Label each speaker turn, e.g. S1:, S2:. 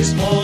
S1: this morning.